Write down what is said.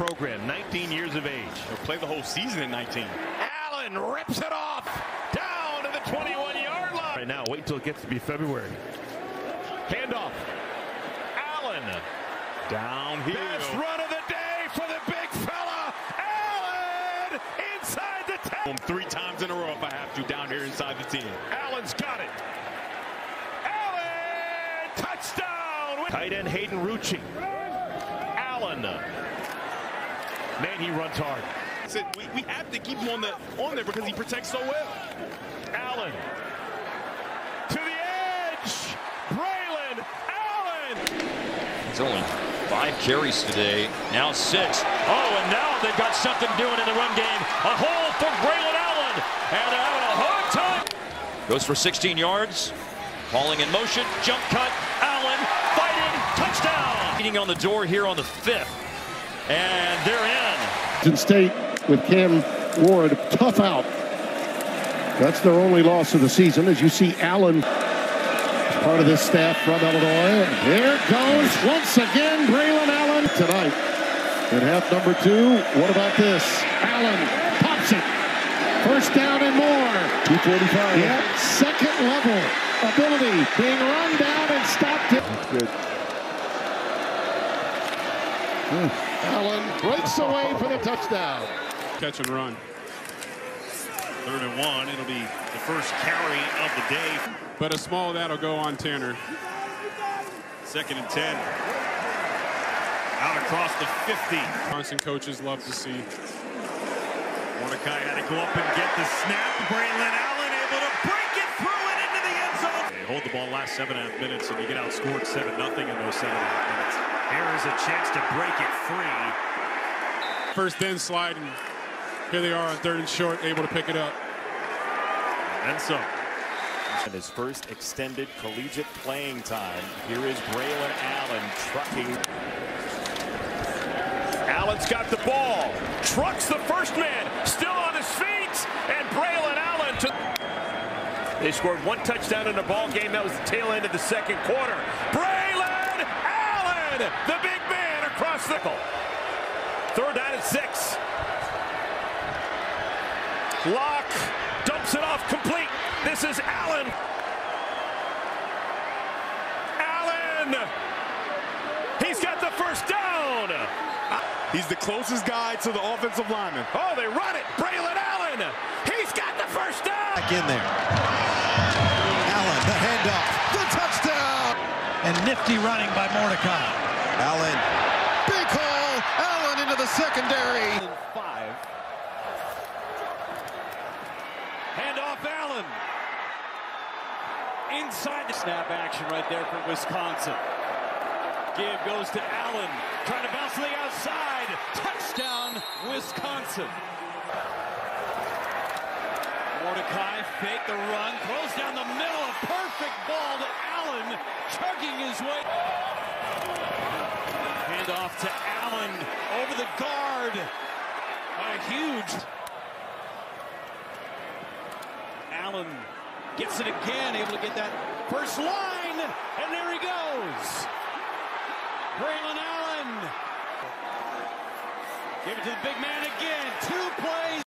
program, 19 years of age. He'll play the whole season in 19. Allen rips it off down to the 21-yard line. Right now, wait until it gets to be February. Handoff. Allen. Downhill. Best run of the day for the big fella. Allen inside the 10. Three times in a row if I have to down here inside the 10. Allen's got it. Allen touchdown. Tight end Hayden Rucci. Allen. Man, he runs hard. We, we have to keep him on the on there because he protects so well. Allen to the edge. Braelon Allen. It's only five carries today. Now six. Oh, and now they've got something doing in the run game. A hole for Braelon Allen. And they're having a hard time. Goes for 16 yards. Falling in motion. Jump cut. Allen fighting. Touchdown. Beating on the door here on the fifth. And they're in. Washington State with Cam Ward, tough out. That's their only loss of the season. As you see, Allen, part of this staff from Illinois. And here goes once again Braelon Allen tonight. In half number two, what about this? Allen pops it. First down and more. 245. Yep, second level ability being run down and stopped. That's good. Allen breaks away for the touchdown. Catch and run. Third and one. It'll be the first carry of the day. But a small that'll go on Tanner. Second and 10. Out across the 50. Constant coaches love to see. Mordecai had to go up and get the snap. Braelon Allen able to break it through it into the end zone. They hold the ball last seven and a half minutes and you get outscored 7 nothing in those seven and a half minutes. Here is a chance to break it free. First then slide, and here they are on third and short, able to pick it up. And some. And his first extended collegiate playing time. Here is Braelon Allen trucking. Allen's got the ball. Trucks the first man. Still on his feet. And Braelon Allen to. They scored one touchdown in the ball game. That was the tail end of the second quarter. Braelon Allen, the big man across the goal. Third down and six. Lock dumps it off complete. This is Allen. Allen. He's got the first down. He's the closest guy to the offensive lineman. Oh, they run it. Braelon Allen. He's got the first down. Back in there. Allen, the handoff, the touchdown. And nifty running by Mordecai. Allen, big hole. Allen into the secondary. Five. Handoff Allen. Inside the snap action right there for Wisconsin. Give goes to Allen. Trying to bounce to the outside. Touchdown, Wisconsin. Mordecai fake the run. Close down the middle. A perfect ball to Allen. Chugging his way. Handoff to Allen. Over the guard. A huge. Allen gets it again. Able to get that first line. And there he goes. Braelon Allen. Give it to the big man again. Two plays.